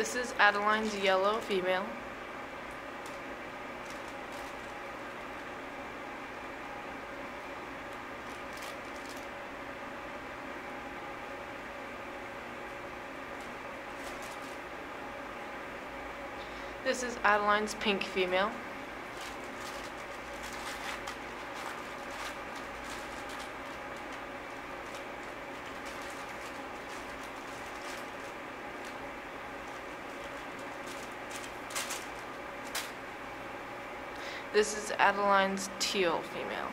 This is Adeline's yellow female. This is Adeline's pink female. This is Adeline's teal female.